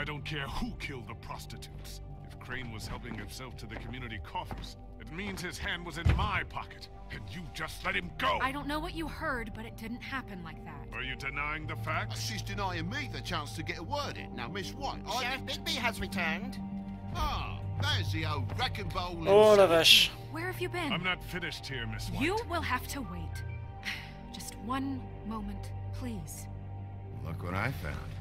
I don't care who killed the prostitutes. If Crane was helping himself to the community coffers, it means his hand was in my pocket, and you just let him go! I don't know what you heard, but it didn't happen like that. Are you denying the facts? She's denying me the chance to get a word in. Now, Miss White, I... Sheriff Bigby has returned. Ah, there's the old wrecking bowl. Oh la himself. vache. Where have you been? I'm not finished here, Miss White. You will have to wait. Just one moment, please. Look what I found.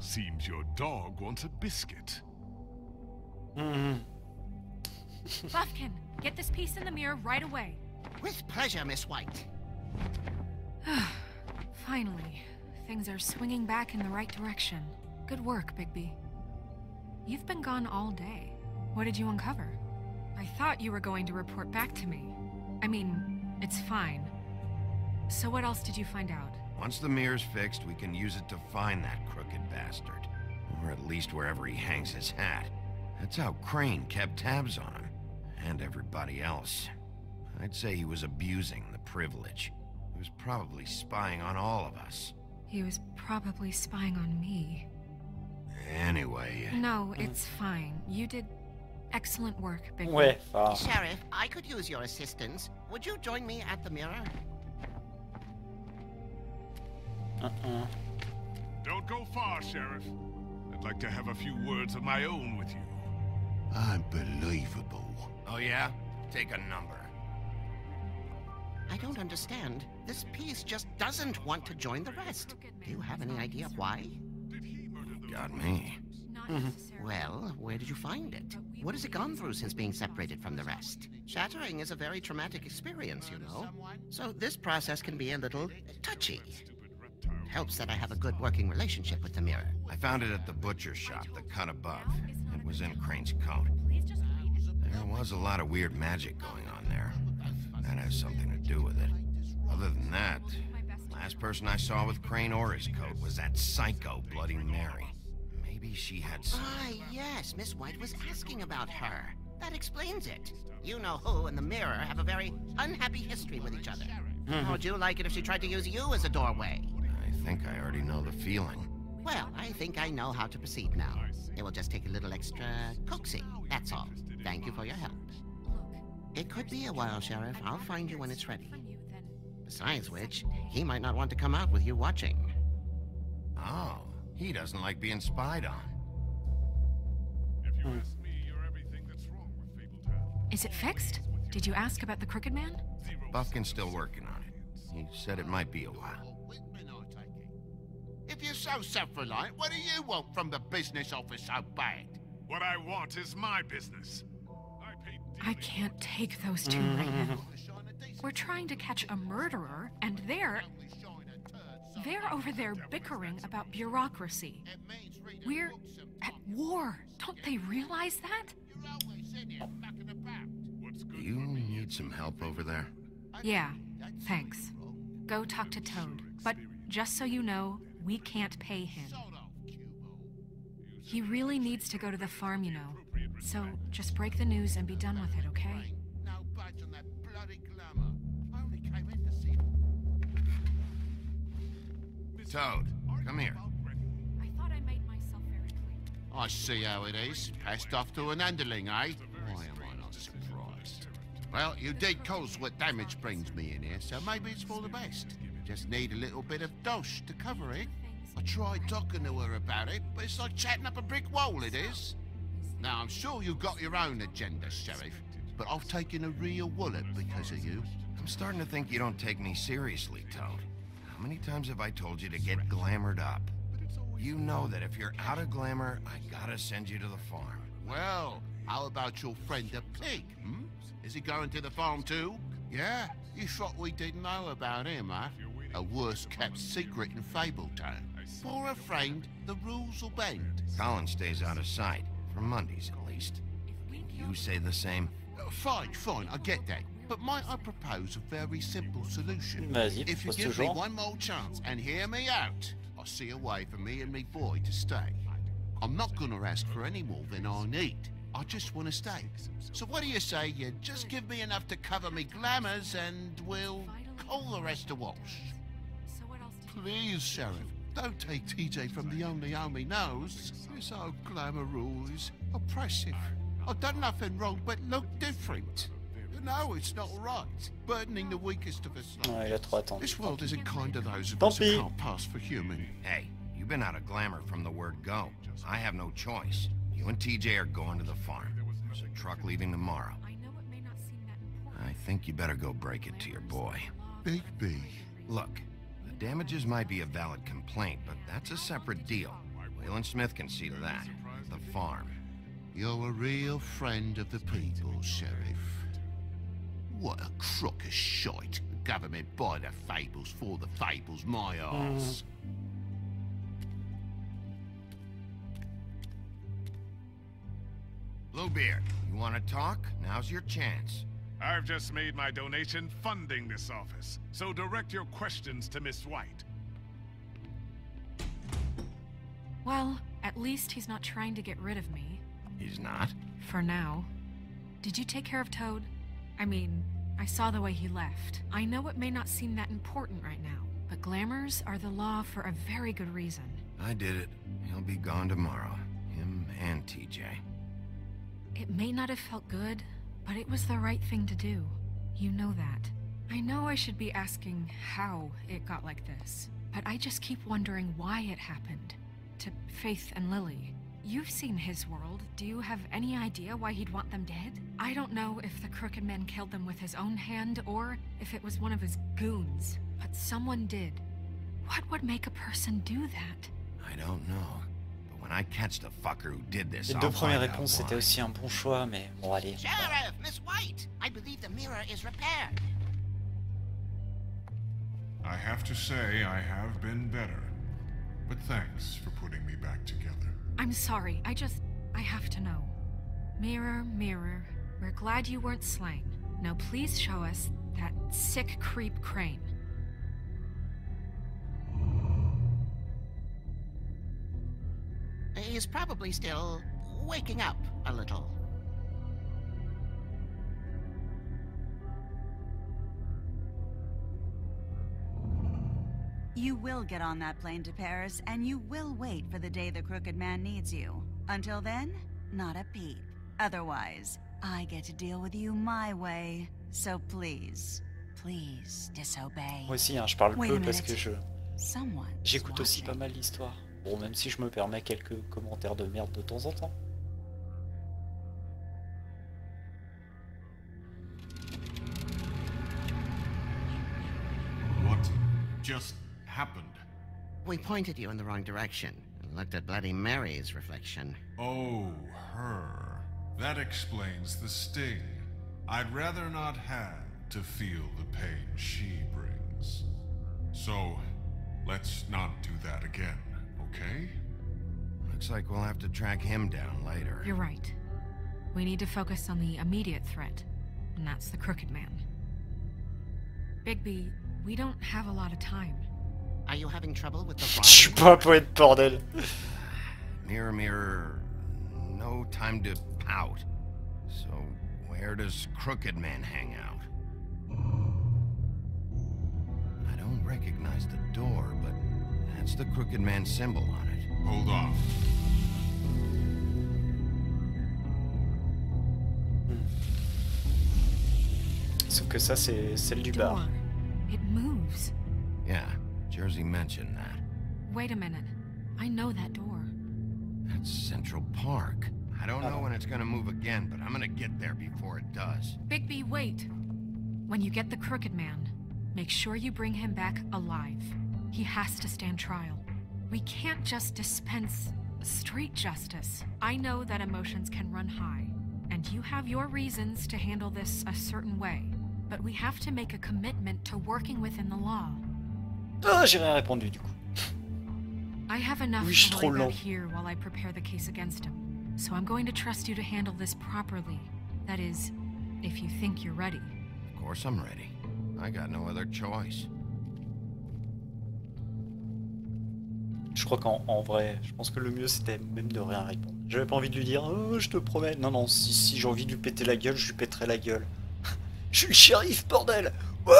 Seems your dog wants a biscuit. Mhm. Buffkin, get this piece in the mirror right away. With pleasure, Miss White. Finally, things are swinging back in the right direction. Good work, Bigby. You've been gone all day. What did you uncover? I thought you were going to report back to me. I mean, it's fine. So what else did you find out? Once the mirror's fixed, we can use it to find that crooked bastard. Or at least wherever he hangs his hat. That's how Crane kept tabs on him. And everybody else. I'd say he was abusing the privilege. He was probably spying on all of us. He was probably spying on me. Anyway, No, it's fine. You did excellent work, Bigby. Ouais, ah. enfin. Sheriff, I could use your assistance. Would you join me at the mirror? Uh-uh. Don't go far, Sheriff. I'd like to have a few words of my own with you. Unbelievable. oh yeah? Take a number. I don't understand. This piece just doesn't want to join the rest. Do you have any idea why? Did he Got me. Not mm-hmm. necessarily. Well, where did you find it? What has it gone through since being separated from the rest? Shattering is a very traumatic experience, you know. So this process can be a little touchy. Stupid? Helps that I have a good working relationship with the mirror. I found it at the butcher shop, the cut above. It was in Crane's coat. Please just read it. There was a lot of weird magic going on there. That has something to do with it. Other than that, last person I saw with Crane or his coat was that psycho Bloody Mary. Maybe she had some... Ah, yes, Miss White was asking about her. That explains it. You know who and the mirror have a very unhappy history with each other. How would you like it if she tried to use you as a doorway? I think I already know the feeling. Well, I think I know how to proceed now. It will just take a little extra coaxing, that's all. Thank you for your help. Look, It could be a while, Sheriff. I'll find you when it's ready. from you then. Besides which, he might not want to come out with you watching. Oh, he doesn't like being spied on. If you ask me, you're everything that's wrong with Fabletown. Is it fixed? Did you ask about the Crooked Man? Zero Buffkin's still working on it. He said it might be a while. If you're so self-reliant, what do you want from the business office so bad? What I want is my business. I I can't take those two right now. We're trying to catch a murderer, and they're they're over there bickering about bureaucracy. We're at war. Don't they realize that? What's good you for need some help over there? Yeah, thanks. Go talk to Toad. But just so you know, we can't pay him. He really needs to go to the farm, you know. So just break the news and be done with it, okay? No budge on that bloody glamour. Only came in to see Toad, come here. I thought I made myself very clear. I see how it is. Passed off to an underling, eh? Why am I not surprised? Well, you did cause what damage brings me in here, so maybe it's for the best. Just need a little bit of dosh to cover it. I tried talking to her about it, but it's like chatting up a brick wall, it is. Now, I'm sure you've got your own agenda, Sheriff, but I've taken a real wallet because of you. I'm starting to think you don't take me seriously, Toad. How many times have I told you to get glamored up? You know that if you're out of glamour, I gotta send you to the farm. Well, how about your friend the pig, hmm? Is he going to the farm too? Yeah? You thought we didn't know about him, huh? A worst-kept secret in Fabletown. For a friend, the rules will bend. Colin stays out of sight, for Mondays at least. You say the same? Uh, fine, fine, I get that. But might I propose a very simple solution? If you give me one more chance and hear me out, I'll see a way for me and me boy to stay. I'm not gonna ask for any more than I need. I just want to stay. So what do you say you just give me enough to cover me glamours and we'll call the rest a wash? Please, Sheriff, Don't take TJ from the only home he knows. This old glamour rule is oppressive. I've done nothing wrong but look different. No, it's not right. Burdening the weakest of us. Ouais, il a trop attendu. This world isn't kind to those of us who can't pass for human. Hey, you've been out of glamour from the word go. I have no choice. You and TJ are going to the farm. There's a truck leaving tomorrow. I know it may not seem that important. I think you better go break it to your boy. Big B. Look, the damages might be a valid complaint, but that's a separate deal. Wayland Smith can see to that. The farm. You're a real friend of the people, Sheriff. What a crock of shite. The government buy the fables for the fables, my hmm. arse. Bluebeard, you want to talk? Now's your chance. I've just made my donation funding this office, so direct your questions to Miss White. Well, at least he's not trying to get rid of me. He's not? For now. Did you take care of Toad? I mean, I saw the way he left. I know it may not seem that important right now, but glamours are the law for a very good reason. I did it. He'll be gone tomorrow. Him and TJ. It may not have felt good, but it was the right thing to do. You know that. I know I should be asking how it got like this, but I just keep wondering why it happened. To Faith and Lily. You've seen his world. Do you have any idea why he'd want them dead? I don't know if the Crooked Man killed them with his own hand or if it was one of his goons, but someone did. What would make a person do that? I don't know. But when I catch the fucker who did this, Les I'll deux premières find out réponses why. c'était aussi un bon choix, mais bon, allez. Sheriff, Miss White, I believe the mirror is repaired. I have to say, I have been better. But thanks for putting me back together. I'm sorry, I just. I have to know. Mirror, mirror, we're glad you weren't slain. Now please show us that sick creep crane. He's probably still waking up a little. You will get on that plane to Paris, and you will wait for the day the Crooked Man needs you. Until then, not a peep. Otherwise, I get to deal with you my way. So please, please disobey. Moi aussi, hein, je parle Wait peu parce que je j'écoute aussi pas mal l'histoire. Bon, même si je me permets quelques commentaires de merde de temps en temps. What just happened? We pointed you in the wrong direction and looked at Bloody Mary's reflection. Oh, her. That explains the sting. I'd rather not have to feel the pain she brings. So, let's not do that again, okay? Looks like we'll have to track him down later. You're right. We need to focus on the immediate threat, and that's the Crooked Man. Bigby, we don't have a lot of time. Are you having trouble with the Je suis wrong? pas un poète, bordel. Mirror, mirror, no time to pout. So, where does Crooked Man hang out? I don't recognize the door, but that's the Crooked Man symbol on it. Hold on. Hmm. Sauf que ça, c'est celle du Door. bar. It moves. Yeah, Jersey mentioned that. Wait a minute. I know that door. That's Central Park. I don't know when it's gonna move again, but I'm gonna get there before it does. Bigby, wait. When you get the Crooked Man, make sure you bring him back alive. He has to stand trial. We can't just dispense street justice. I know that emotions can run high, and you have your reasons to handle this a certain way. But we have to make a commitment to working within the law. Ah, j'ai rien répondu du coup. I have enough Oui, to trop lent. here while I prepare the case against him. So I'm going to trust you to handle this properly. That is, if you think you're ready. Of course I'm ready. I got no other choice. Je crois qu'en vrai, je pense que le mieux c'était même de rien répondre. J'avais pas envie de lui dire oh, je te promets. Non, non, si, si j'ai envie de lui péter la gueule, je lui péterai la gueule. je suis le shérif, bordel Ouais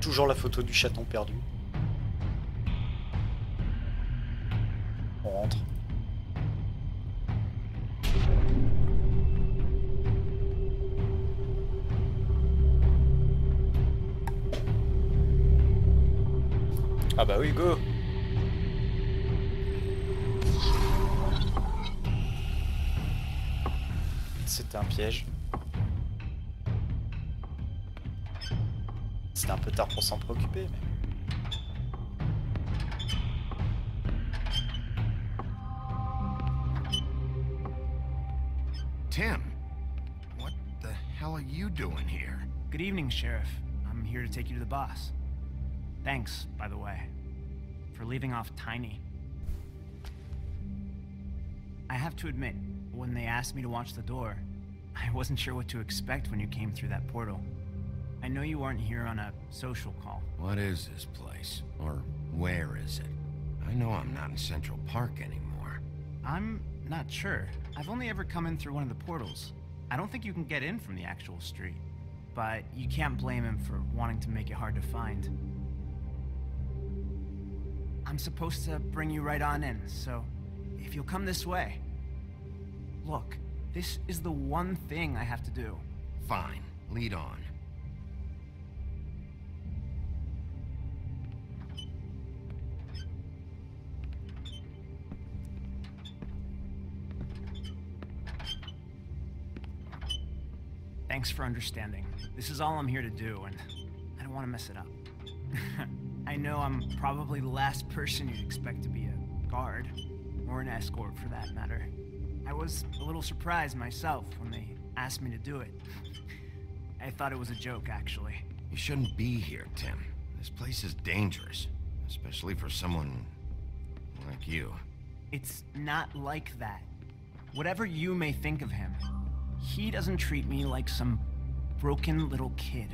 Toujours la photo du chaton perdu. Ah bah oui, go C'était un piège. C'était un peu tard pour s'en préoccuper, mais... Tim, what the hell are you doing here? Good evening, Sheriff. I'm here to take you to the boss. Thanks, by the way, for leaving off Tiny. I have to admit, when they asked me to watch the door, I wasn't sure what to expect when you came through that portal. I know you weren't here on a social call. What is this place? Or where is it? I know I'm not in Central Park anymore. I'm not sure. I've only ever come in through one of the portals. I don't think you can get in from the actual street. But you can't blame him for wanting to make it hard to find. I'm supposed to bring you right on in, so if you'll come this way. Look, this is the one thing I have to do. Fine, lead on. Thanks for understanding. This is all I'm here to do, and I don't want to mess it up. I know I'm probably the last person you'd expect to be a guard, or an escort for that matter. I was a little surprised myself when they asked me to do it. I thought it was a joke, actually. You shouldn't be here, Tim. This place is dangerous, especially for someone like you. It's not like that. Whatever you may think of him, he doesn't treat me like some broken little kid.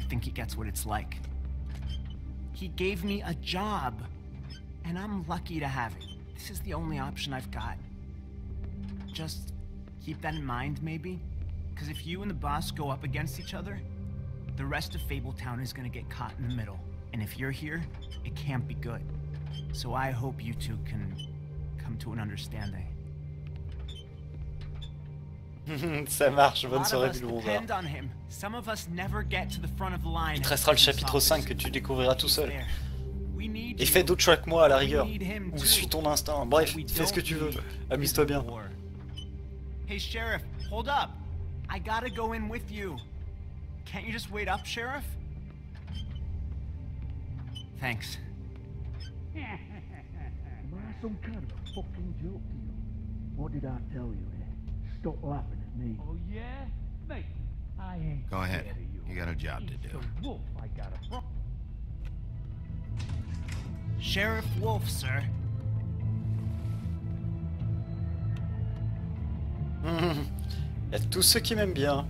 I think he gets what it's like. He gave me a job, and I'm lucky to have it. This is the only option I've got. Just keep that in mind, maybe? Because if you and the boss go up against each other, the rest of Fabletown is gonna get caught in the middle. And if you're here, it can't be good. So I hope you two can come to an understanding. the front of the line. Il te restera le chapitre 5 que tu découvriras tout seul. Et fais d'autres choix que moi à la rigueur. Ou suis ton instinct. Bref, fais ce que tu veux. Amuse-toi bien. Hey, Sheriff, hold up. I gotta go in with you. Can't you just wait up, Sheriff? Thanks. I some kind of a fucking joke to you? What did I tell you? Stop laughing at me. Oh yeah? Mate, I ain't Go ahead. you. You got a job to do. wolf I got a Sheriff Wolf, sir. Il y a tous ceux qui m'aiment bien.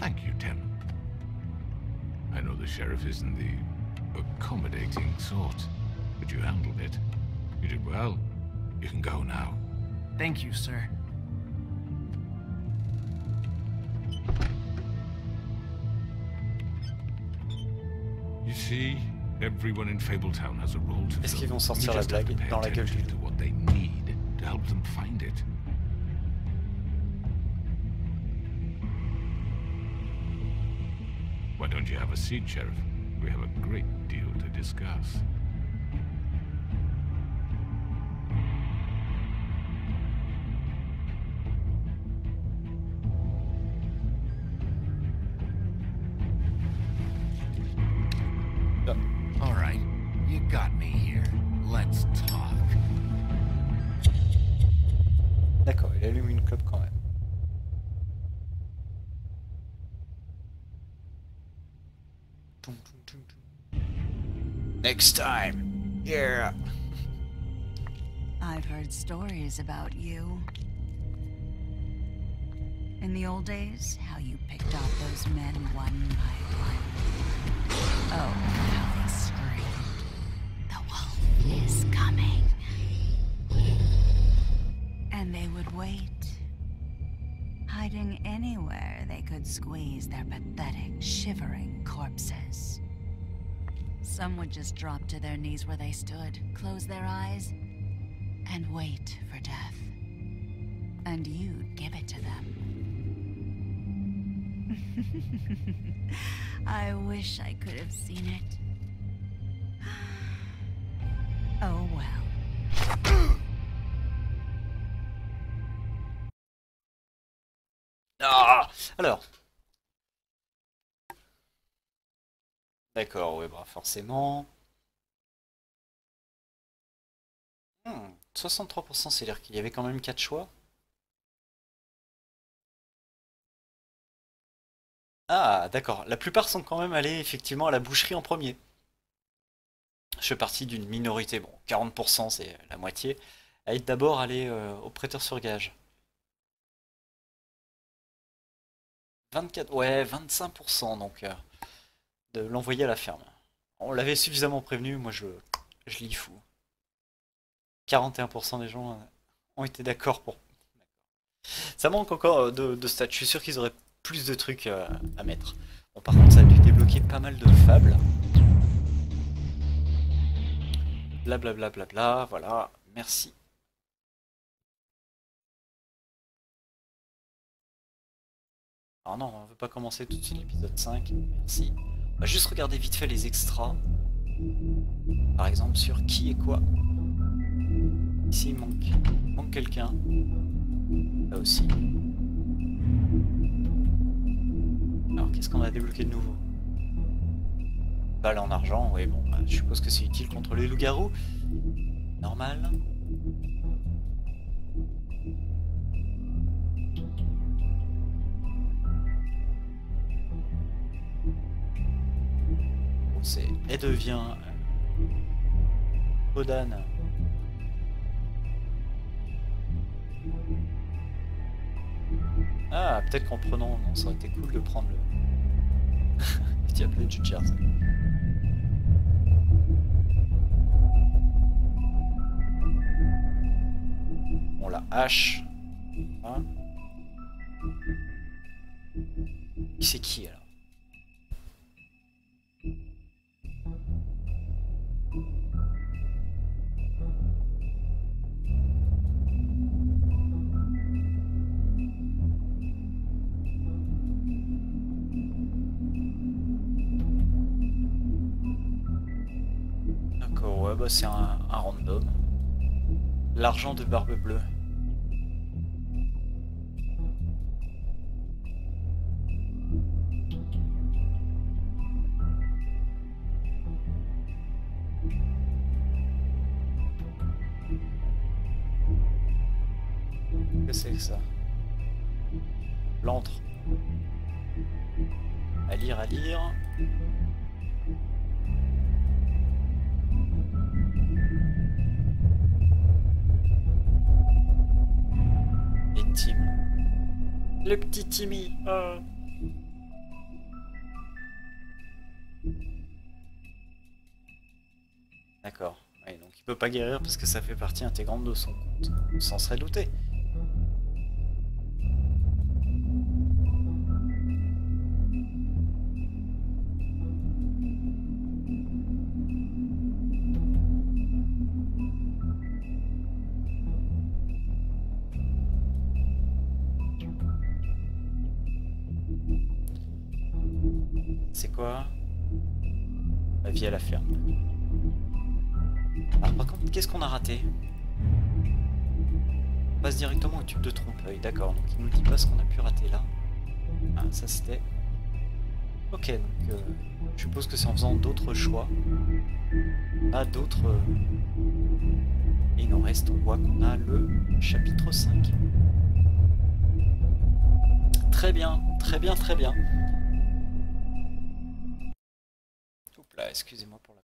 Thank you, Tim. I know the sheriff isn't the accommodating sort, but you handled it. You did well. You can go now. Thank you, sir. You see, everyone in Fabletown has a role to Est-ce fill. qu'ils vont sortir We la have to blague pay dans la gueule attention du to what they need to help them find it. Why don't you have a seat, Sheriff? We have a great deal to discuss. Next time. Yeah. I've heard stories about you. In the old days, how you picked off those men one by one. Oh, how they screamed. The wolf is coming. And they would wait, hiding anywhere they could squeeze their pathetic, shivering corpses. Some would just drop to their knees where they stood, close their eyes, and wait for death. And you'd give it to them. I wish I could have seen it. D'accord, oui, bah forcément. Hmm, 63%, c'est-à-dire qu'il y avait quand même 4 choix. Ah, d'accord. La plupart sont quand même allés effectivement à la boucherie en premier. Je fais partie d'une minorité, bon, 40% c'est la moitié, à être d'abord allé euh, au prêteur sur gage. 24, ouais, 25% donc euh, de l'envoyer à la ferme. On l'avait suffisamment prévenu, moi je, je l'y fous. 41% des gens euh, ont été d'accord pour. Ça manque encore de, de stats, je suis sûr qu'ils auraient plus de trucs à mettre. Bon, par contre, ça a dû débloquer pas mal de fables. Blablabla, bla, bla, bla, voilà, merci. Alors non, on veut pas commencer tout de suite l'épisode 5, merci. Juste regarder vite fait les extras. Par exemple sur qui et quoi. Ici il manque, manque quelqu'un. Là aussi. Alors qu'est-ce qu'on a débloqué de nouveau? Balle en argent, oui bon, bah, je suppose que c'est utile contre les loups-garous. Normal. C'est elle devient Odan. Ah, peut-être qu'en prenant, non, ça aurait été cool de prendre le diable du Jersey. On la hache. Hein c'est qui alors? Bah c'est un, un random. L'argent de Barbe Bleue. Le petit Timmy. Oh. D'accord. Ouais, donc il peut pas guérir parce que ça fait partie intégrante de son compte. On s'en serait douté. C'est quoi La vie à la ferme. Alors par contre, qu'est-ce qu'on a raté On passe directement au tube de trompe-l'œil, d'accord. Donc il nous dit pas ce qu'on a pu rater là. Ah, ça c'était... Ok, donc euh, je suppose que c'est en faisant d'autres choix. Pas d'autres... euh, Et il nous reste, on voit qu'on a le chapitre 5. Très bien, très bien, très bien. Là, excusez-moi pour la